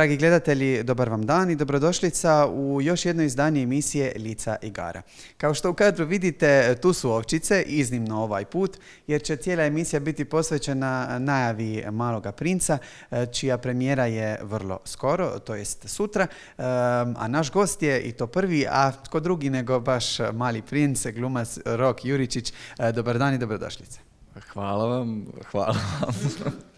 Dragi gledatelji, dobar vam dan i dobrodošlica u još jedno izdanje emisije Lica igara. Kao što u kadru vidite, tu su ovčice, iznimno ovaj put, jer će cijela emisija biti posvećena najavi Maloga princa, e, čija premijera je vrlo skoro, to jest sutra, e, a naš gost je i to prvi, a tko drugi nego baš Mali princ, glumac Rok Juričić. E, dobar dan i dobrodošlice. Hvala vam, hvala vam.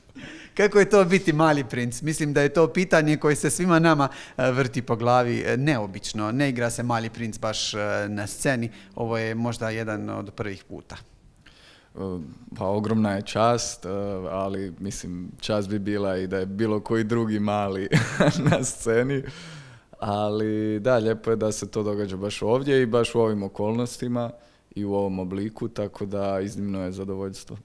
Kako je to biti mali princ? Mislim da je to pitanje koje se svima nama e, vrti po glavi e, neobično. Ne igra se mali princ baš e, na sceni. Ovo je možda jedan od prvih puta. Pa ogromna je čast, ali mislim čast bi bila i da je bilo koji drugi mali na sceni. Ali da, lijepo je da se to događa baš ovdje i baš u ovim okolnostima i u ovom obliku, tako da iznimno je zadovoljstvo.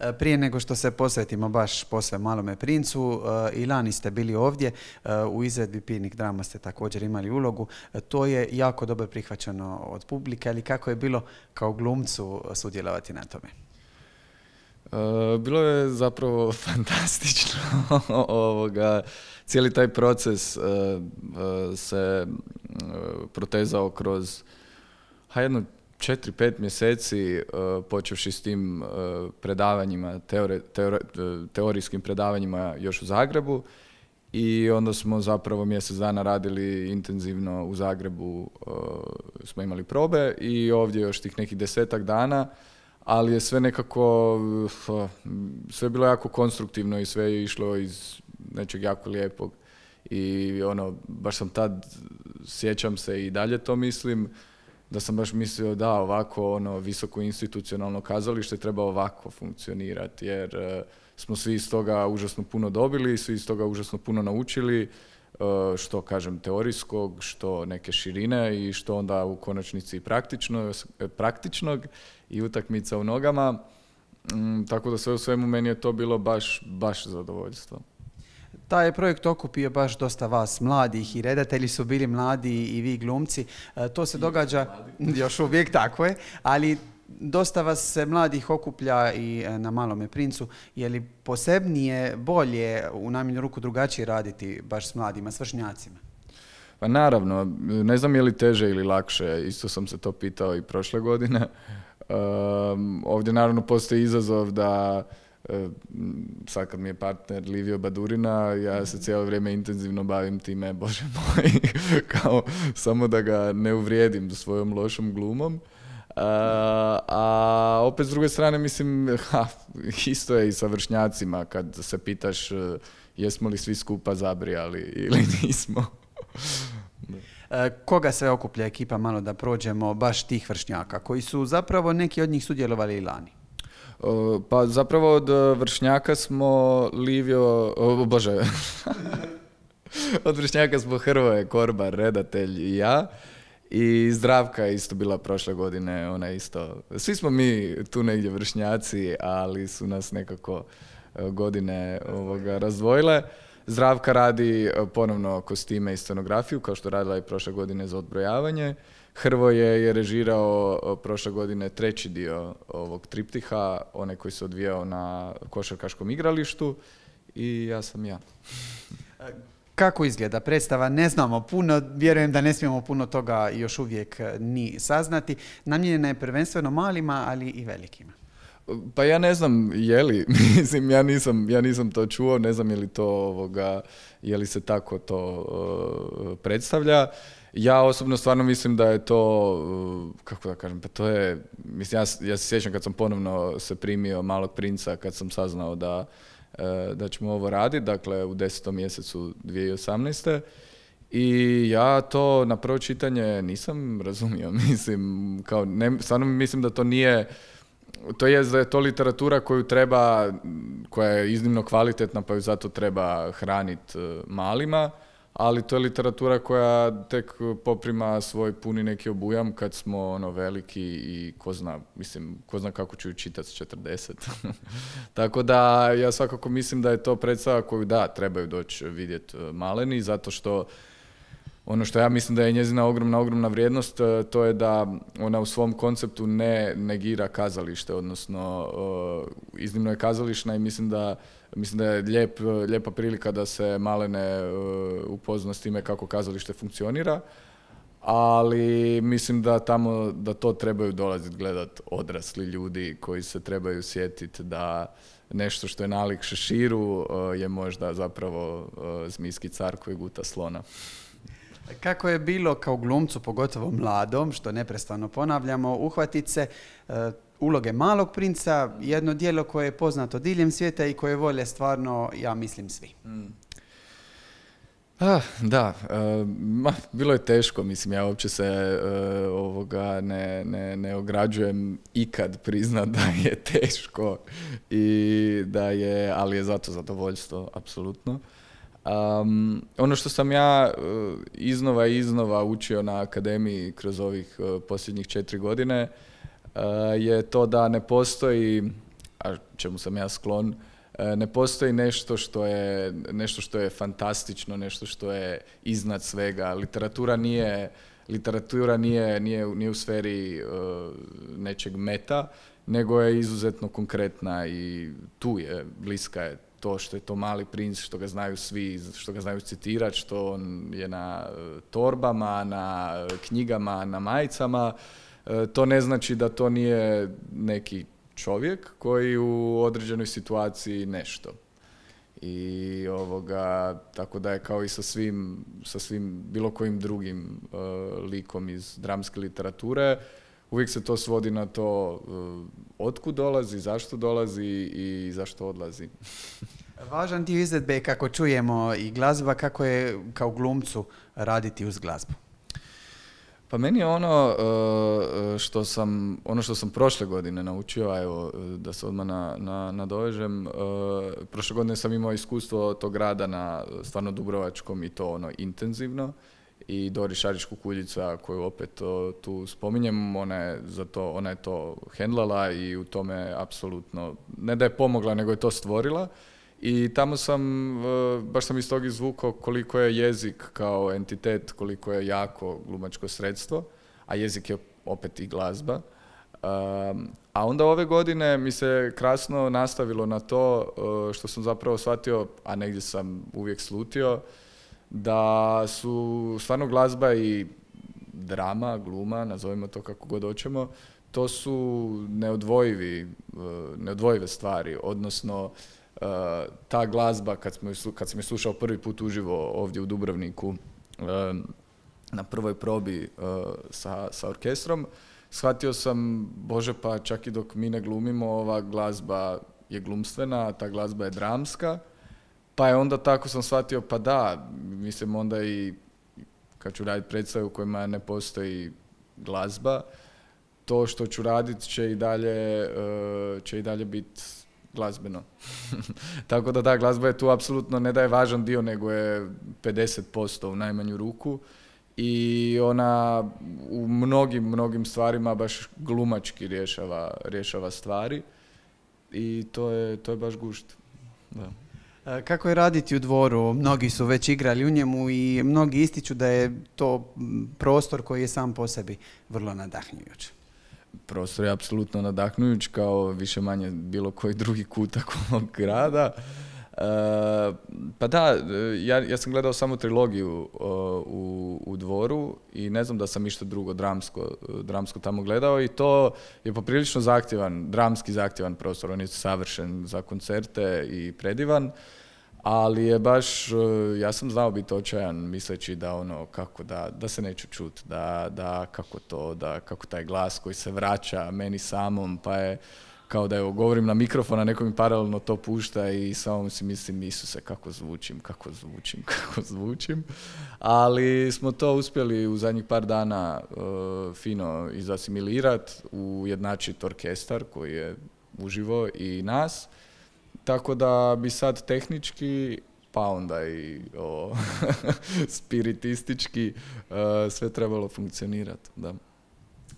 E, prije nego što se posvetimo baš posve malome princu, e, i lani ste bili ovdje, e, u izvedbi Pirnik drama ste također imali ulogu. To je jako dobro prihvaćeno od publike, ali kako je bilo kao glumcu sudjelovati na tome? bilo je zapravo fantastično ovoga. Cijeli taj proces se protezao kroz ha, jedno četiri, pet mjeseci uh, počevši s tim uh, predavanjima, teorijskim predavanjima još u Zagrebu. I onda smo zapravo mjesec dana radili intenzivno u Zagrebu, smo imali probe i ovdje još tih nekih desetak dana, ali je sve nekako, sve bilo jako konstruktivno i sve je išlo iz nečeg jako lijepog. I ono, baš sam tad, sjećam se i dalje to mislim, da sam baš mislio da ovako ono visoko institucionalno kazalište treba ovako funkcionirati jer e, smo svi iz toga užasno puno dobili, svi iz toga užasno puno naučili, uh, što kažem teorijskog, što neke širine i što onda u konačnici praktično, praktičnog i utakmica u nogama. Mm, tako da sve u svemu meni je to bilo baš, baš zadovoljstvo. Taj je projekt okupio baš dosta vas mladih i redatelji su bili mladi i vi glumci. E, to se događa još uvijek tako je, ali dosta vas se mladih okuplja i e, na Malome princu. Je li posebnije, bolje, u najmanju ruku drugačije raditi baš s mladima, s vršnjacima? Pa naravno, ne znam je li teže ili lakše, isto sam se to pitao i prošle godine. ovdje naravno postoji izazov da sad kad mi je partner Livio Badurina, ja se cijelo vrijeme intenzivno bavim time, bože moj, kao samo da ga ne uvrijedim svojom lošom glumom. A, a opet s druge strane mislim, ha, isto je i sa vršnjacima kad se pitaš e, jesmo li svi skupa zabrijali ili nismo. E, koga sve okuplja ekipa, malo da prođemo, baš tih vršnjaka, koji su zapravo neki od njih sudjelovali i lani? Pa zapravo od e, vršnjaka smo Livio, o, bože, od vršnjaka smo Hrvoje, Korbar, redatelj i ja. I Zdravka je isto bila prošle godine, ona isto. Svi smo mi tu negdje vršnjaci, ali su nas nekako e, godine ovoga razdvojile. Zdravka radi e, ponovno kostime i scenografiju, kao što radila i prošle godine za odbrojavanje. Hrvoje je režirao prošle godine treći dio ovog triptiha, onaj koji se odvijao na košarkaškom igralištu i ja sam ja. Kako izgleda predstava? Ne znamo puno, vjerujem da ne smijemo puno toga još uvijek e, ni saznati. Namijenjena je prvenstveno malima, ali i velikima. Pa ja ne znam je li, mislim ja nisam, ja nisam to čuo, ne znam je li to ovoga, je li se tako to uh, predstavlja. Ja osobno stvarno mislim da je to, uh, kako da kažem, pa to je, mislim, ja, ja se sjećam kad sam ponovno se primio Malog princa, kad sam saznao da, uh, da ćemo ovo raditi, dakle u desetom mjesecu 2018. I ja to na prvo čitanje nisam razumio, mislim, kao, ne, stvarno mislim da to nije, to je da je to literatura koju treba, koja je iznimno kvalitetna, pa ju zato treba hraniti uh, malima, ali to je literatura koja tek poprima svoj puni neki obujam kad smo ono veliki i ko zna, mislim, ko zna kako ću ju čitati s 40. Tako da ja svakako mislim da je to predstava koju da, trebaju doći vidjeti e, maleni, zato što ono što ja mislim da je njezina ogromna, ogromna vrijednost, e, to je da ona u svom konceptu ne negira kazalište, odnosno e, iznimno je kazališna i mislim da, mislim da je lijep, lijepa prilika da se malene upozna s time kako kazalište funkcionira, ali mislim da tamo, da to trebaju dolaziti gledat odrasli ljudi koji se trebaju sjetiti da nešto što je nalik šeširu je možda zapravo zmijski car koji guta slona. Kako je bilo kao glumcu, pogotovo mladom, što neprestano ponavljamo, uhvatiti se e, uloge malog princa, jedno dijelo koje je poznato diljem svijeta i koje vole stvarno, ja mislim, svi. Mm. Ah, da, e, ma, bilo je teško, mislim, ja uopće se e, ovoga ne, ne, ne ograđujem ikad priznat da je teško i da je, ali je zato zadovoljstvo, apsolutno. Um, ono što sam ja uh, iznova i iznova učio na akademiji kroz ovih uh, posljednjih četiri godine uh, je to da ne postoji, a čemu sam ja sklon, ne postoji nešto što je nešto što je fantastično, nešto što je iznad svega. Literatura nije literatura nije, nije, nije u sferi nečeg meta, nego je izuzetno konkretna i tu je, bliska je to što je to mali princ, što ga znaju svi, što ga znaju citirati, što on je na torbama, na knjigama, na majicama, to ne znači da to nije neki čovjek koji u određenoj situaciji nešto. I ovoga, tako da je kao i sa svim, sa svim bilo kojim drugim e, likom iz dramske literature, uvijek se to svodi na to uh, otkud dolazi, zašto dolazi i zašto odlazi. Važan dio izvedbe je kako čujemo i glazba, kako je kao glumcu raditi uz glazbu. Pa meni je ono uh, što sam, ono što sam prošle godine naučio, a evo da se odmah na, na, nadovežem, uh, prošle godine sam imao iskustvo tog rada na stvarno Dubrovačkom i to ono intenzivno i Dori Šarić Kukuljica koju opet tu spominjem, ona je, za to, ona je to hendlala i u tome apsolutno, ne da je pomogla, nego je to stvorila. I tamo sam, baš sam iz tog izvukao koliko je jezik kao entitet, koliko je jako glumačko sredstvo, a jezik je opet i glazba. a onda ove godine mi se krasno nastavilo na to e, što sam zapravo shvatio, a negdje sam uvijek slutio, da su stvarno glazba i drama, gluma, nazovimo to kako god hoćemo, to su neodvojivi, e, neodvojive stvari, odnosno ta glazba kad, smo, kad sam je slušao prvi put uživo ovdje u Dubrovniku na prvoj probi sa, sa orkestrom, shvatio sam, bože pa čak i dok mi ne glumimo, ova glazba je glumstvena, ta glazba je dramska pa je onda tako sam shvatio, pa da, mislim onda i kad ću raditi predstavu u kojima ne postoji glazba, to što ću raditi će i dalje, uh, će i dalje biti glazbeno. Tako da da, glazba je tu apsolutno ne da je važan dio, nego je 50% u najmanju ruku i ona u mnogim, mnogim stvarima baš glumački rješava, rješava stvari i to je, to je baš gušt. Da. E, kako je raditi u dvoru? Mnogi su već igrali u njemu i mnogi ističu da je to prostor koji je sam po sebi vrlo nadahnjujuć. Prostor je apsolutno nadahnjujuć kao više manje bilo koji drugi kutak ovog grada. E, pa da, ja, ja sam gledao samo trilogiju u, u dvoru i ne znam da sam išta drugo dramsko, dramsko tamo gledao i to je poprilično zahtjevan, dramski zahtjevan prostor. On je savršen za koncerte i predivan ali je baš, e, ja sam znao biti očajan misleći da ono, kako da, da se neću čut, da, da kako to, da kako taj glas koji se vraća meni samom, pa je kao da evo, govorim na mikrofon, a neko mi paralelno to pušta i samo si mislim, Isuse, kako zvučim, kako zvučim, kako zvučim. Ali smo to uspjeli u zadnjih par dana uh, fino izasimilirati, ujednačiti orkestar koji je uživo i nas. Tako da bi sad tehnički, pa onda i o, spiritistički uh, sve trebalo funkcionirati. Da.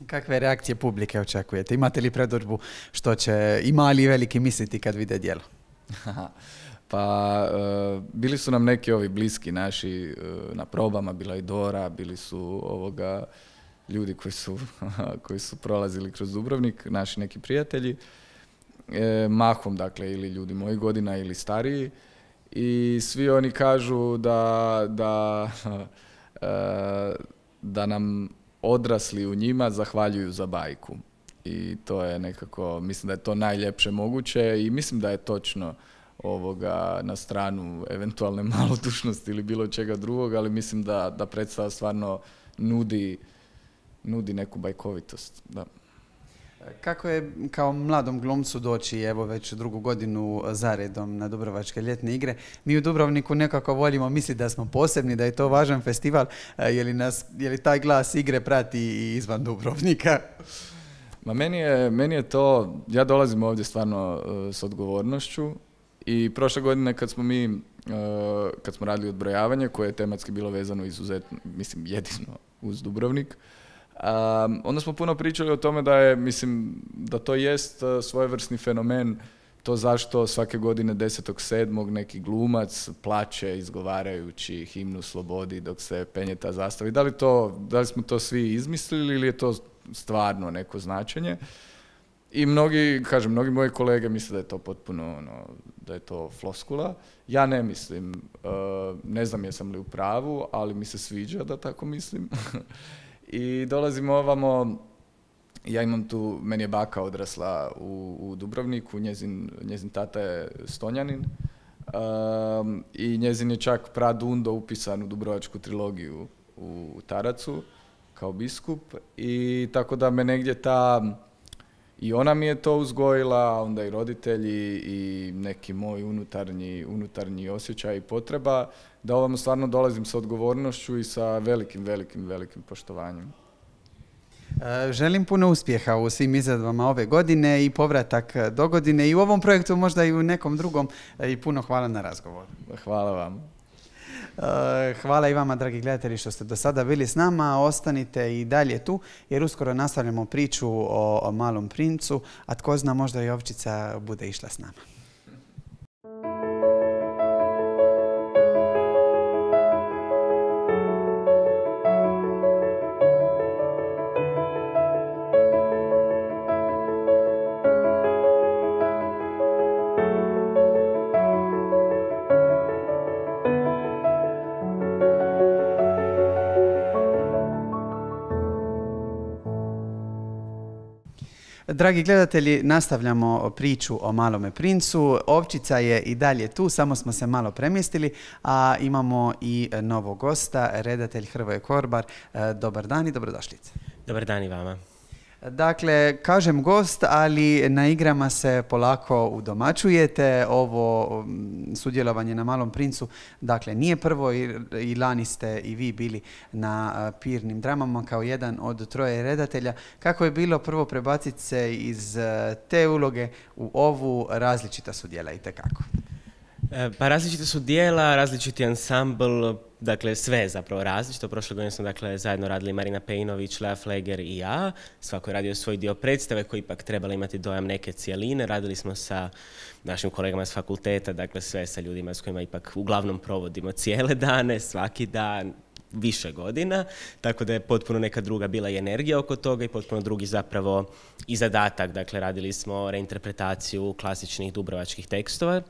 Kakve reakcije publike očekujete? Imate li predodžbu što će i mali i veliki misliti kad vide djelo? Pa bili su nam neki ovi bliski naši na probama, bila i Dora, bili su ovoga ljudi koji su, koji su prolazili kroz Dubrovnik, naši neki prijatelji, e, mahom dakle ili ljudi mojih godina ili stariji i svi oni kažu da, da, e, da nam odrasli u njima zahvaljuju za bajku. I to je nekako, mislim da je to najljepše moguće i mislim da je točno ovoga na stranu eventualne malodušnosti ili bilo čega drugog, ali mislim da, da predstava stvarno nudi nudi neku bajkovitost. Da. Kako je kao mladom glumcu doći evo već drugu godinu zaredom na Dubrovačke ljetne igre? Mi u Dubrovniku nekako volimo misliti da smo posebni, da je to važan festival. E, je li, nas, je taj glas igre prati i izvan Dubrovnika? Ma meni je, meni je to, ja dolazim ovdje stvarno uh, s odgovornošću i prošle godine kad smo mi, uh, kad smo radili odbrojavanje koje je tematski bilo vezano izuzetno, mislim jedino uz Dubrovnik, Um, onda smo puno pričali o tome da je, mislim, da to jest uh, svojevrsni fenomen to zašto svake godine 10.7. neki glumac plaće izgovarajući himnu slobodi dok se penje ta zastava. da li, to, da li smo to svi izmislili ili je to stvarno neko značenje? I mnogi, kažem, mnogi moji kolege misle da je to potpuno, ono, da je to floskula. Ja ne mislim, uh, ne znam jesam li u pravu, ali mi se sviđa da tako mislim. I dolazimo ovamo, ja imam tu, meni je baka odrasla u, u Dubrovniku, njezin, njezin tata je Stonjanin um, i njezin je čak pradundo upisan u Dubrovačku trilogiju u Taracu kao biskup. I tako da me negdje ta i ona mi je to uzgojila, onda i roditelji i neki moj unutarnji, unutarnji osjećaj i potreba da ovamo stvarno dolazim sa odgovornošću i sa velikim, velikim, velikim poštovanjem. E, želim puno uspjeha u svim izradbama ove godine i povratak do godine i u ovom projektu možda i u nekom drugom e, i puno hvala na razgovor. Hvala vam. E, hvala i vama, dragi gledatelji, što ste do sada bili s nama. Ostanite i dalje tu, jer uskoro nastavljamo priču o, malom princu, a tko zna, možda i ovčica bude išla s nama. Dragi gledatelji, nastavljamo priču o malome princu. Ovčica je i dalje tu, samo smo se malo premjestili, a imamo i novog gosta, redatelj Hrvoje Korbar. E, dobar dan i dobrodošlice. Dobar dan i vama. Dakle, kažem gost, ali na igrama se polako udomačujete. Ovo mm, sudjelovanje na Malom princu, dakle, nije prvo i, lani ste i vi bili na pirnim dramama kao jedan od troje redatelja. Kako je bilo prvo prebaciti se iz te uloge u ovu različita su djela i tekako? E, pa različite su dijela, različiti ansambl, dakle sve zapravo različito. Prošle godine smo dakle zajedno radili Marina Pejnović, Lea Fleger i ja. Svako je radio svoj dio predstave koji ipak trebala imati dojam neke cijeline. Radili smo sa našim kolegama s fakulteta, dakle sve sa ljudima s kojima ipak uglavnom provodimo cijele dane, svaki dan, više godina, tako da je potpuno neka druga bila i energija oko toga i potpuno drugi zapravo i zadatak. Dakle, radili smo reinterpretaciju klasičnih dubrovačkih tekstova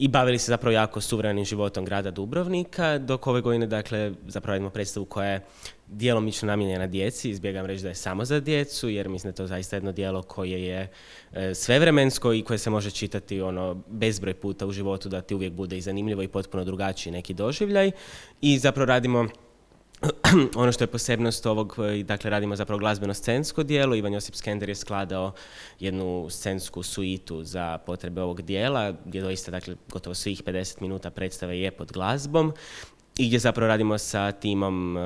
i bavili se zapravo jako suvremenim životom grada Dubrovnika, dok ove godine dakle zapravo radimo predstavu koja je djelomično namijenjena djeci, izbjegam reći da je samo za djecu, jer mislim da je to zaista jedno djelo koje je e, svevremensko i koje se može čitati ono bezbroj puta u životu da ti uvijek bude i zanimljivo i potpuno drugačiji neki doživljaj. I zapravo radimo ono što je posebnost ovog, e, dakle radimo zapravo glazbeno scensko dijelo, Ivan Josip Skender je skladao jednu scensku suitu za potrebe ovog dijela, gdje doista dakle gotovo svih 50 minuta predstave je pod glazbom i gdje zapravo radimo sa timom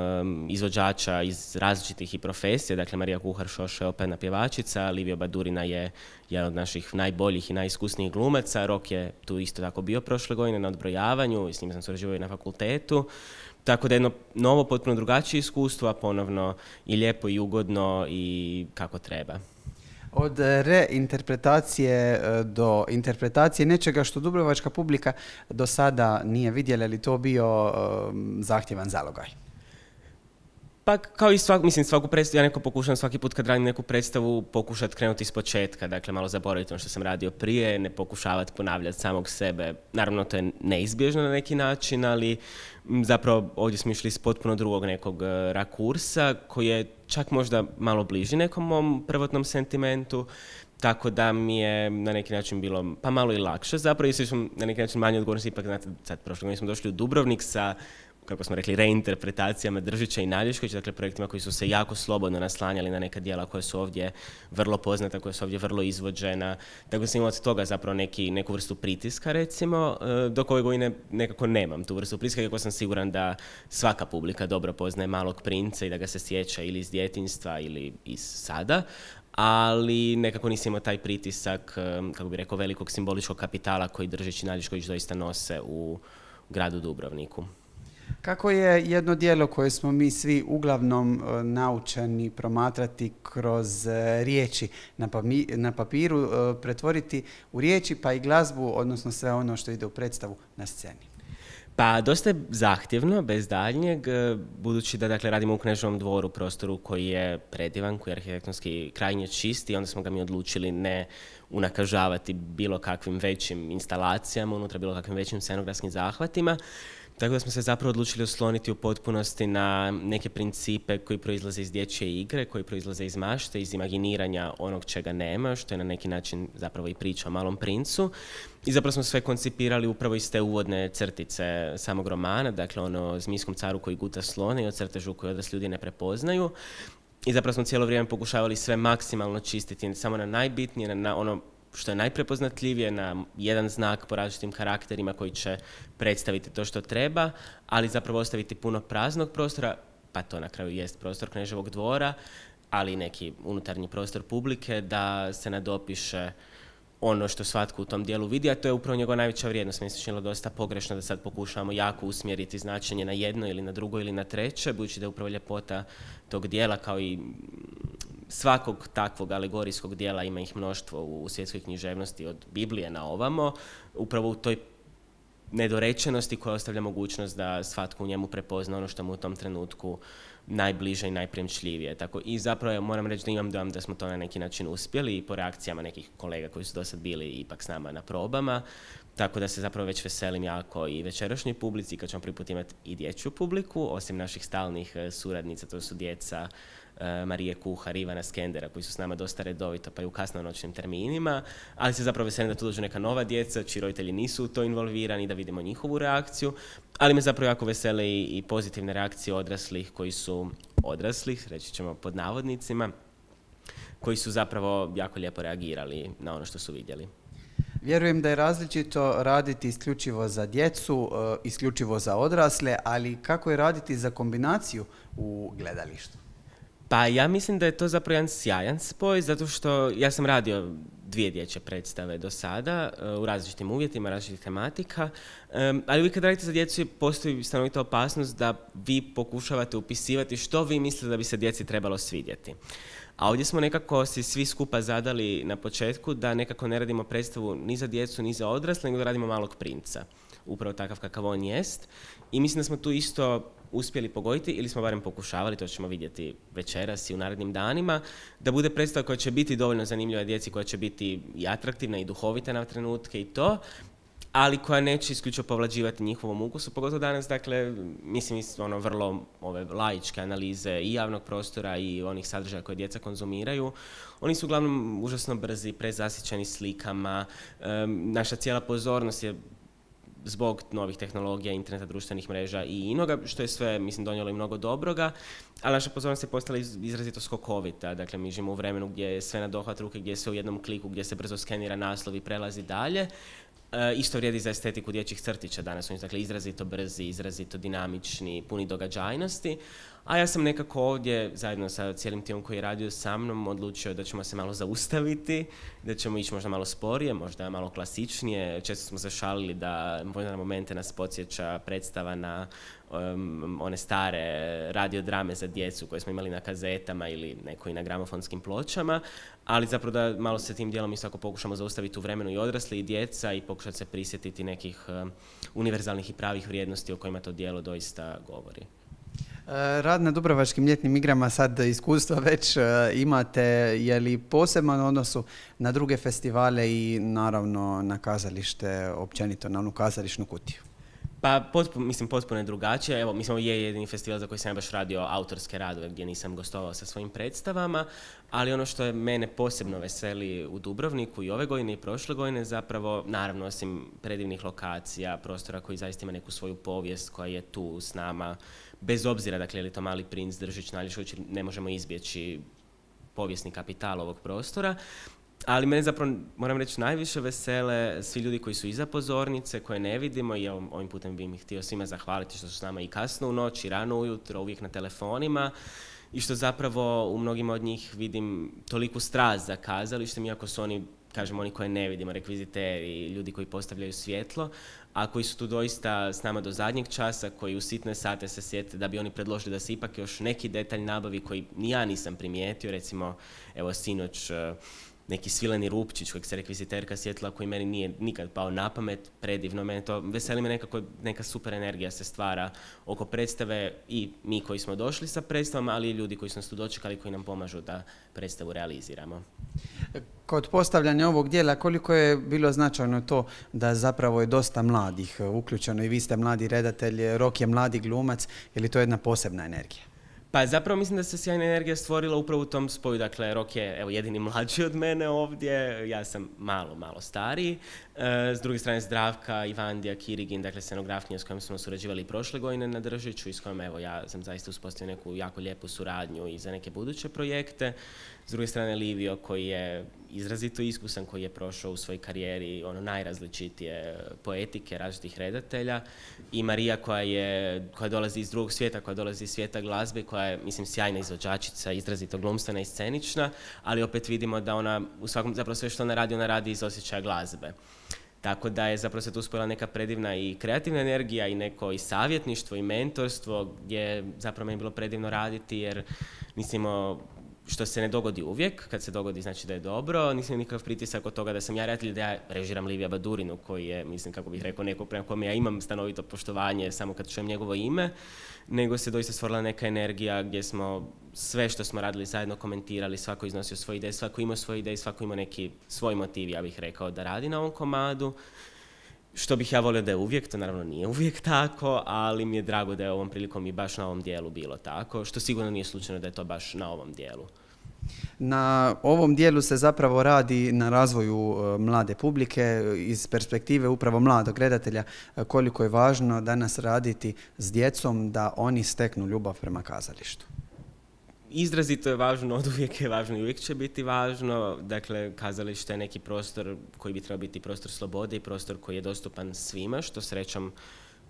izvođača iz različitih i profesija, dakle Marija Kuhar Šoša je operna pjevačica, Livio Badurina je jedan od naših najboljih i najiskusnijih glumaca, Rok je tu isto tako bio prošle godine na odbrojavanju i s njim sam surađivao i na fakultetu. Tako da jedno novo, potpuno drugačije iskustvo, a ponovno i lijepo i ugodno i kako treba. Od reinterpretacije e, do interpretacije nečega što Dubrovačka publika do sada nije vidjela, ili to bio zahtjevan zalogaj? Pa kao i svak, mislim, svaku predstavu, ja neko pokušam svaki put kad radim neku predstavu pokušati krenuti iz početka, dakle malo zaboraviti ono što sam radio prije, ne pokušavati ponavljati samog sebe. Naravno to je neizbježno na neki način, ali zapravo ovdje smo išli iz potpuno drugog nekog e, rakursa koji je čak možda malo bliži nekom mom prvotnom sentimentu, tako da mi je na neki način bilo pa malo i lakše. Zapravo, i sam na neki način manje odgovornosti, ipak znate, sad prošle godine smo došli u Dubrovnik sa kako smo rekli, reinterpretacijama Držića i Naljušković, dakle projektima koji su se jako slobodno naslanjali na neka dijela koja su ovdje vrlo poznata, koja su ovdje vrlo izvođena. Tako sam imao od toga zapravo neki, neku vrstu pritiska, recimo, e, dok ove godine nekako nemam tu vrstu pritiska, iako sam siguran da svaka publika dobro poznaje Malog princa i da ga se sjeća ili iz djetinstva ili iz sada, ali nekako nisam imao taj pritisak, e, kako bi rekao, velikog simboličkog kapitala koji Držić i Naljušković doista nose u gradu Dubrovniku. Kako je jedno dijelo koje smo mi svi uglavnom e, naučeni promatrati kroz e, riječi na, na papiru, e, pretvoriti u riječi pa i glazbu, odnosno sve ono što ide u predstavu na sceni? Pa dosta je zahtjevno, bez daljnjeg, budući da dakle, radimo u Knežovom dvoru, prostoru koji je predivan, koji je arhitektonski krajnje čisti, onda smo ga mi odlučili ne unakažavati bilo kakvim većim instalacijama, unutra bilo kakvim većim scenografskim zahvatima. Tako da smo se zapravo odlučili osloniti u potpunosti na neke principe koji proizlaze iz dječje igre, koji proizlaze iz mašte, iz imaginiranja onog čega nema, što je na neki način zapravo i priča o malom princu. I zapravo smo sve koncipirali upravo iz te uvodne crtice samog romana, dakle ono zmijskom caru koji guta slone i o crtežu koji odrasli ljudi ne prepoznaju. I zapravo smo cijelo vrijeme pokušavali sve maksimalno čistiti, samo na najbitnije, na ono što je najprepoznatljivije na jedan znak po različitim karakterima koji će predstaviti to što treba, ali zapravo ostaviti puno praznog prostora, pa to na kraju jest prostor Kneževog dvora, ali i neki unutarnji prostor publike da se nadopiše ono što svatko u tom dijelu vidi, a to je upravo njegova najveća vrijednost. Mi se činilo dosta pogrešno da sad pokušavamo jako usmjeriti značenje na jedno ili na drugo ili na treće, budući da je upravo ljepota tog dijela kao i svakog takvog alegorijskog dijela ima ih mnoštvo u svjetskoj književnosti od Biblije na ovamo, upravo u toj nedorečenosti koja ostavlja mogućnost da svatko u njemu prepozna ono što mu u tom trenutku najbliže i najpremčljivije. Tako i zapravo moram reći da imam dojam da smo to na neki način uspjeli i po reakcijama nekih kolega koji su do sad bili ipak s nama na probama. Tako da se zapravo već veselim jako i večerašnjoj publici kad ćemo prvi imati i dječju publiku, osim naših stalnih eh, suradnica, to su djeca E, Marije Kuhar, Ivana Skendera koji su s nama dosta redovito pa i u kasnonoćnim terminima, ali se zapravo veselim da tu dođu neka nova djeca čiji roditelji nisu u to involvirani, da vidimo njihovu reakciju, ali me zapravo jako vesele i, pozitivne reakcije odraslih koji su odraslih, reći ćemo pod navodnicima, koji su zapravo jako lijepo reagirali na ono što su vidjeli. Vjerujem da je različito raditi isključivo za djecu, e, isključivo za odrasle, ali kako je raditi za kombinaciju u gledalištu? Pa ja mislim da je to zapravo jedan sjajan spoj, zato što ja sam radio dvije dječje predstave do sada e, u različitim uvjetima, različitih tematika, ali vi kad radite za djecu postoji stanovita opasnost da vi pokušavate upisivati što vi mislite da bi se djeci trebalo svidjeti. A ovdje smo nekako si svi skupa zadali na početku da nekako ne radimo predstavu ni za djecu ni za odrasle, nego da radimo malog princa. Upravo takav kakav on jest. I mislim da smo tu isto uspjeli pogoditi ili smo barem pokušavali, to ćemo vidjeti večeras i u narednim danima, da bude predstava koja će biti dovoljno zanimljiva djeci, koja će biti i atraktivna i duhovita na trenutke i to, ali koja neće isključivo povlađivati njihovom ukusu, pogotovo danas, dakle, mislim, ono vrlo ove laičke analize i javnog prostora i onih sadržaja koje djeca konzumiraju, oni su uglavnom užasno brzi, prezasićeni slikama, naša cijela pozornost je zbog novih tehnologija, interneta, društvenih mreža i inoga, što je sve, mislim, donijelo i mnogo dobroga, ali naša pozornost je postala izrazito skokovita. Dakle, mi živimo u vremenu gdje je sve na dohvat ruke, gdje se u jednom kliku, gdje se brzo skenira naslov i prelazi dalje. E, isto vrijedi za estetiku dječjih crtića danas. Oni su dakle, izrazito brzi, izrazito dinamični, puni događajnosti. A ja sam nekako ovdje, zajedno sa cijelim timom koji je radio sa mnom, odlučio da ćemo se malo zaustaviti, da ćemo ići možda malo sporije, možda malo klasičnije. Često smo se šalili da na momente nas podsjeća predstava na one stare radiodrame za djecu koje smo imali na kazetama ili neko i na gramofonskim pločama, ali zapravo da malo se tim dijelom isto ako pokušamo zaustaviti u vremenu i odrasli i djeca i pokušati se prisjetiti nekih univerzalnih i pravih vrijednosti o kojima to dijelo doista govori. E, rad na Dubrovačkim ljetnim igrama sad iskustva već e, imate, je li poseban odnosu na druge festivale i naravno na kazalište, općenito na onu kazališnu kutiju? Pa, mislim, potpuno je drugačije. Evo, mislim, je jedini festival za koji sam baš radio autorske radove gdje nisam gostovao sa svojim predstavama, ali ono što je mene posebno veseli u Dubrovniku i ove godine i prošle godine zapravo, naravno, osim predivnih lokacija, prostora koji zaista ima neku svoju povijest koja je tu s nama, bez obzira, dakle, je li to Mali princ, Držić, Naljišović, ne možemo izbjeći povijesni kapital ovog prostora, ali mene zapravo, moram reći, najviše vesele svi ljudi koji su iza pozornice, koje ne vidimo i ovim putem bih im htio svima zahvaliti što su s nama i kasno u noć i rano ujutro, uvijek na telefonima. I što zapravo u mnogim od njih vidim toliku strast za kazalištem, iako su oni, kažem, oni koje ne vidimo, rekviziteri, ljudi koji postavljaju svjetlo, a koji su tu doista s nama do zadnjeg časa, koji u sitne sate se sjete da bi oni predložili da se ipak još neki detalj nabavi koji ni ja nisam primijetio, recimo, evo, sinoć neki svileni rupčić kojeg se rekviziterka sjetila koji meni nije nikad pao na pamet, predivno, mene to veseli me nekako neka super energija se stvara oko predstave i mi koji smo došli sa predstavama, ali i ljudi koji su nas tu dočekali koji nam pomažu da predstavu realiziramo. Kod postavljanja ovog dijela, koliko je bilo značajno to da zapravo je dosta mladih uključeno i vi ste mladi redatelj, Rok je mladi glumac, je li to jedna posebna energija? Pa zapravo mislim da se sjajna energija stvorila upravo u tom spoju. Dakle, Rok je evo, jedini mlađi od mene ovdje, ja sam malo, malo stariji. E, s druge strane Zdravka, Ivandija, Kirigin, dakle scenografnija s kojom smo surađivali prošle godine na Držiću i s kojom evo, ja sam zaista uspostavio neku jako lijepu suradnju i za neke buduće projekte. S druge strane Livio koji je izrazito iskusan, koji je prošao u svojoj karijeri ono najrazličitije poetike, različitih redatelja i Marija koja, je, koja dolazi iz drugog svijeta, koja dolazi iz svijeta glazbe, koja je, mislim, sjajna izvođačica, izrazito glumstvena i scenična, ali opet vidimo da ona, u svakom, zapravo sve što ona radi, ona radi iz osjećaja glazbe. Tako da je zapravo se tu spojila neka predivna i kreativna energija i neko i savjetništvo i mentorstvo gdje zapravo meni bilo predivno raditi jer mislimo što se ne dogodi uvijek, kad se dogodi znači da je dobro, nisam nikakav pritisak od toga da sam ja redatelj, da ja režiram Livija Badurinu koji je, mislim kako bih rekao, neko prema kome ja imam stanovito poštovanje samo kad čujem njegovo ime, nego se doista stvorila neka energija gdje smo sve što smo radili zajedno komentirali, svako iznosio svoje ideje, svako imao svoje ideje, svako ima neki svoj motiv, ja bih rekao, da radi na ovom komadu. Što bih ja volio da je uvijek, to naravno nije uvijek tako, ali mi je drago da je ovom prilikom i baš na ovom dijelu bilo tako, što sigurno nije slučajno da je to baš na ovom dijelu. Na ovom dijelu se zapravo radi na razvoju e, mlade publike iz perspektive upravo mladog redatelja e, koliko je važno danas raditi s djecom da oni steknu ljubav prema kazalištu. Izrazito je važno, od uvijek je važno i uvijek će biti važno. Dakle, kazalište je neki prostor koji bi trebao biti prostor slobode i prostor koji je dostupan svima, što srećom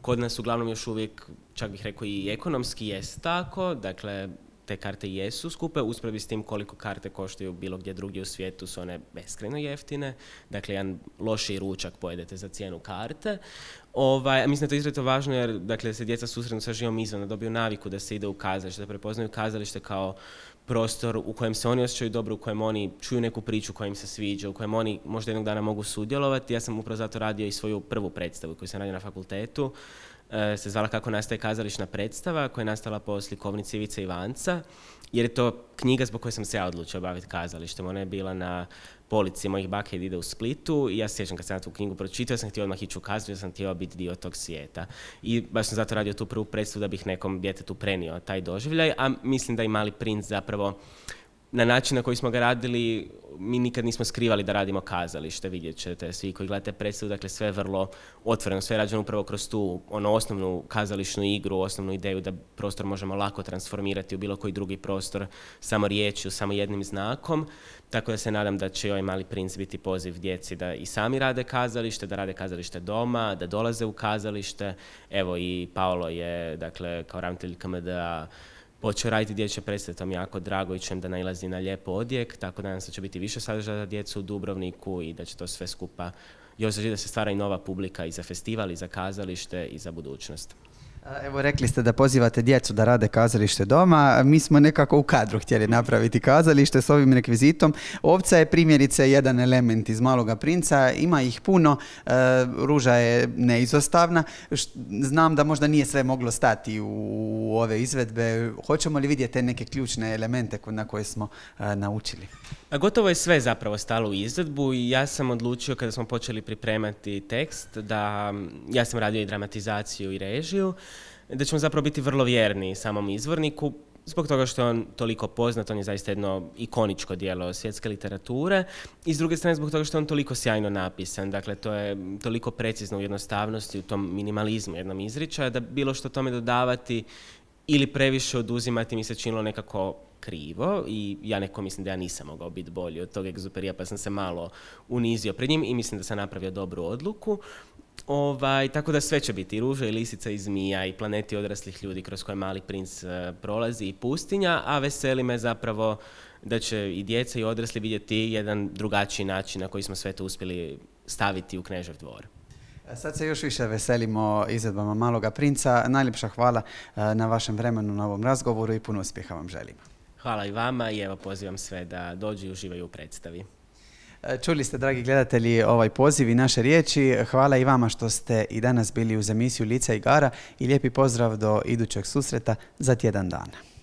kod nas uglavnom još uvijek, čak bih rekao i ekonomski jest tako. Dakle, te karte jesu skupe, uspravi s tim koliko karte koštaju bilo gdje drugdje u svijetu su one beskrajno jeftine, dakle jedan loši ručak pojedete za cijenu karte. Ovaj, mislim da to je izrazito važno jer dakle, se djeca susretnu sa živom izvom, da dobiju naviku da se ide u kazalište, da prepoznaju kazalište kao prostor u kojem se oni osjećaju dobro, u kojem oni čuju neku priču koja im se sviđa, u kojem oni možda jednog dana mogu sudjelovati. Ja sam upravo zato radio i svoju prvu predstavu koju sam radio na fakultetu. E, se zvala Kako nastaje kazališna predstava koja je nastala po slikovnici Ivice Ivanca jer je to knjiga zbog koje sam se ja odlučio baviti kazalištem. Ona je bila na polici mojih bake ide u Splitu i ja sjećam kad sam tu knjigu pročitao, sam htio odmah ići u kazalište, sam htio biti dio tog svijeta. I baš sam zato radio tu prvu predstavu da bih nekom djetetu prenio taj doživljaj, a mislim da i Mali princ zapravo na način na koji smo ga radili, mi nikad nismo skrivali da radimo kazalište, vidjet ćete svi koji gledate predstavu, dakle sve vrlo otvoreno, sve je rađeno upravo kroz tu ono osnovnu kazališnu igru, osnovnu ideju da prostor možemo lako transformirati u bilo koji drugi prostor samo riječju, samo jednim znakom, tako da se nadam da će ovaj mali princ biti poziv djeci da i sami rade kazalište, da rade kazalište doma, da dolaze u kazalište, evo i Paolo je, dakle, kao ravnatelj KMD-a počeo raditi dječje predstave, to mi jako drago i čujem da nailazi na lijep odjek, tako da se će biti više sadržaja za djecu u Dubrovniku i da će to sve skupa još da se stvara i nova publika i za festival, i za kazalište, i za budućnost. Evo rekli ste da pozivate djecu da rade kazalište doma. Mi smo nekako u kadru htjeli napraviti kazalište s ovim rekvizitom. Ovca je primjerice jedan element iz Maloga princa. Ima ih puno. E, ruža je neizostavna. Znam da možda nije sve moglo stati u ove izvedbe. Hoćemo li vidjeti neke ključne elemente na koje smo e, naučili? Gotovo je sve zapravo stalo u izvedbu i ja sam odlučio kada smo počeli pripremati tekst da ja sam radio i dramatizaciju i režiju da ćemo zapravo biti vrlo vjerni samom izvorniku, zbog toga što je on toliko poznat, on je zaista jedno ikoničko dijelo svjetske literature. I s druge strane zbog toga što je on toliko sjajno napisan, dakle to je toliko precizno u jednostavnosti, u tom minimalizmu jednom izričaju, da bilo što tome dodavati ili previše oduzimati mi se činilo nekako krivo. I ja neko mislim da ja nisam mogao biti bolji od tog egzuperija pa sam se malo unizio pred njim i mislim da sam napravio dobru odluku. Ovaj, tako da sve će biti i ruža i lisica i zmija i planeti odraslih ljudi kroz koje mali princ e, prolazi i pustinja, a veseli me zapravo da će i djeca i odrasli vidjeti jedan drugačiji način na koji smo sve to uspjeli staviti u Knežev dvor. E, sad se još više veselimo izvedbama Maloga princa. Najljepša hvala e, na vašem vremenu na ovom razgovoru i puno uspjeha vam želimo. Hvala i vama i evo pozivam sve da dođu i uživaju u predstavi. E, čuli ste, dragi gledatelji, ovaj poziv i naše riječi. Hvala i vama što ste i danas bili uz emisiju Lica i Gara i lijepi pozdrav do idućeg susreta za tjedan dana.